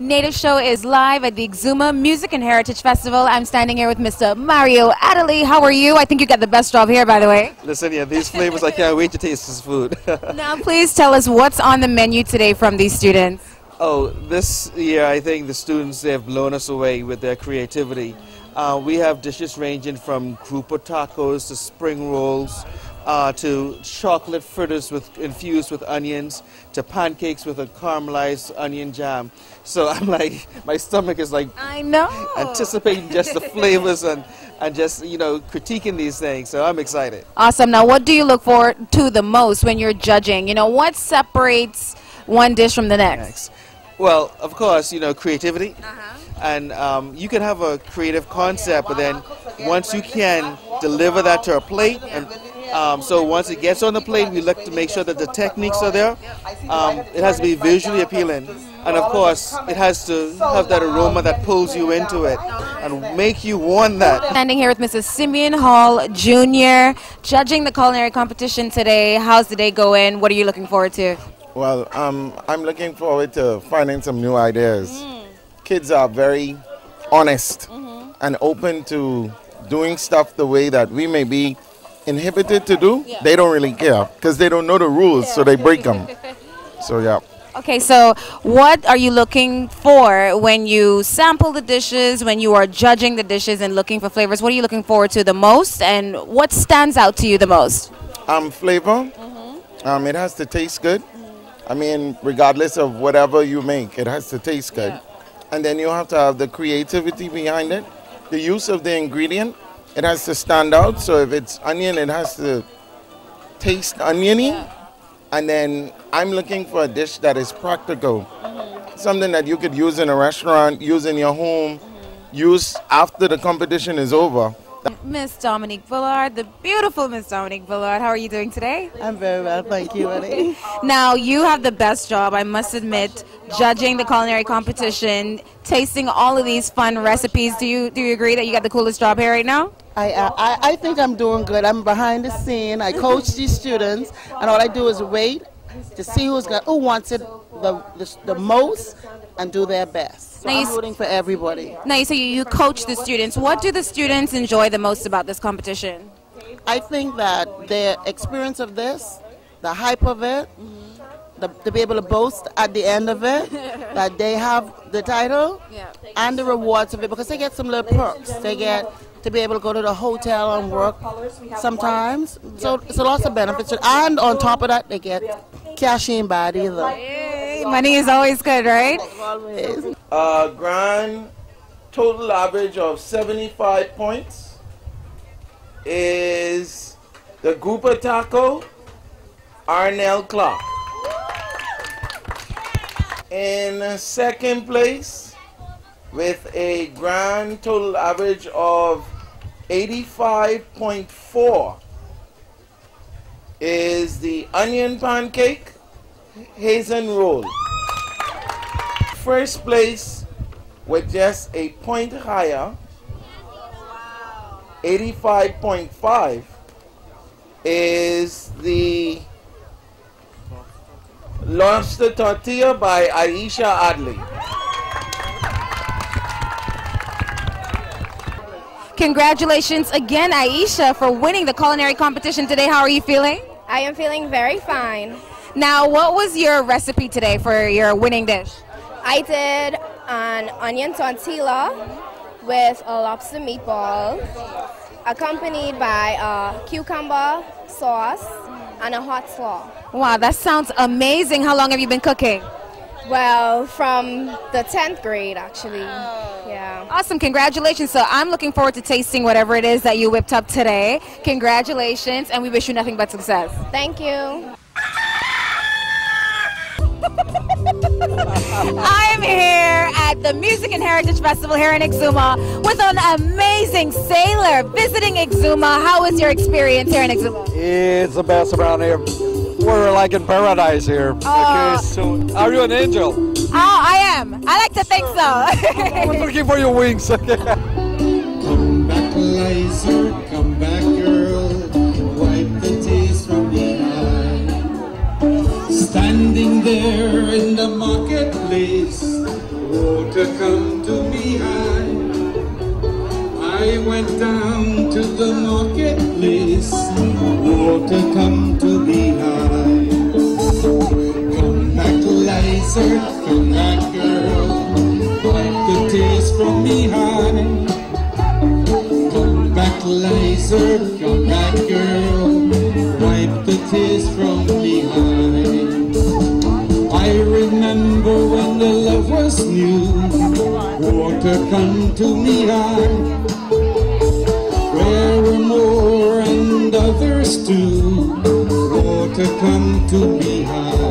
Native Show is live at the Exuma Music and Heritage Festival. I'm standing here with Mr. Mario Adderley. How are you? I think you got the best job here, by the way. Listen, yeah, these flavors, I can't wait to taste this food. now, please tell us what's on the menu today from these students. Oh, this year I think the students they have blown us away with their creativity. Uh, we have dishes ranging from grouper tacos to spring rolls, uh, to chocolate fritters with infused with onions, to pancakes with a caramelized onion jam. So I'm like, my stomach is like, I know, anticipating just the flavors and and just you know critiquing these things. So I'm excited. Awesome. Now, what do you look forward to the most when you're judging? You know, what separates one dish from the next? next. Well, of course, you know creativity. Uh -huh and um, you can have a creative concept, but then once you can deliver that to a plate and um, so once it gets on the plate, we look to make sure that the techniques are there. Um, it has to be visually appealing. And of course, it has to have that aroma that pulls you into it and make you want that. Standing here with Mrs. Simeon Hall Jr., judging the culinary competition today. How's the day going? What are you looking forward to? Well, um, I'm looking forward to finding some new ideas. Mm. Kids are very honest mm -hmm. and open to doing stuff the way that we may be inhibited to do, yeah. they don't really care because they don't know the rules, yeah. so they break them. so yeah. Okay, so what are you looking for when you sample the dishes, when you are judging the dishes and looking for flavors? What are you looking forward to the most, and what stands out to you the most? Um, flavor. Mm -hmm. Um, it has to taste good. Mm -hmm. I mean, regardless of whatever you make, it has to taste good. Yeah. And then you have to have the creativity behind it, the use of the ingredient, it has to stand out. So if it's onion, it has to taste oniony. And then I'm looking for a dish that is practical. Mm-hmm. Something that you could use in a restaurant, use in your home, use after the competition is over. Miss Dominique Villard, the beautiful Miss Dominique Villard. How are you doing today? I'm very well, thank you, Eddie. now, you have the best job, I must admit, judging the culinary competition, tasting all of these fun recipes. Do you do you agree that you got the coolest job here right now? I, I, I think I'm doing good. I'm behind the scene. I coach these students, and all I do is wait to see who's got, who wants it the, the, the most and do their best. So now I'm rooting for everybody. Now you say you coach the students. What do the students enjoy the most about this competition? I think that their experience of this, the hype of it, the, to be able to boast at the end of it that they have the title yeah. and the rewards of it because they get some little perks. They get to be able to go to the hotel and work sometimes. So it's a lots of benefits. And on top of that, they get cash in bad either. Hey, money is always good, right? Always. Uh, grand total average of 75 points is the Grouper Taco Arnell Clark. In second place, with a grand total average of 85.4, is the onion pancake hazen roll. First place with just a point higher, 85.5, is the Lobster Tortilla by Aisha Adley. Congratulations again, Aisha, for winning the culinary competition today. How are you feeling? I am feeling very fine. Now, what was your recipe today for your winning dish? I did an onion tortilla with a lobster meatball, accompanied by a cucumber sauce and a hot slaw. Wow, that sounds amazing. How long have you been cooking? Well, from the 10th grade, actually. Oh. Yeah. Awesome. Congratulations. So I'm looking forward to tasting whatever it is that you whipped up today. Congratulations, and we wish you nothing but success. Thank you. I'm here at the Music and Heritage Festival here in Exuma with an amazing sailor visiting Exuma. How was your experience here in Exuma? It's the best around here we're like in paradise here. Uh, okay, so are you an angel? Oh, I am. I like to think so. I'm looking for your wings. Okay. Come back, Liza. Come back, girl. Wipe the tears from. Standing there in the marketplace, water come to me high. I went down to the marketplace, water come to search for that girl Wipe the tears from behind Come back Liza, come back girl. Wipe the tears from behind I remember when the love was new. Water come to me high There were more and others too? Water come to me high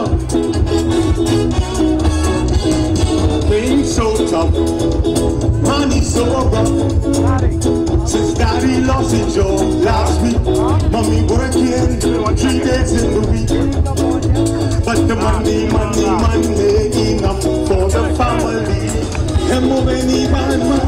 over. Things so tough, money so rough. Since daddy lost his job last week, huh? mommy working three days in the week. But the money, money, money enough for the family. And more than even.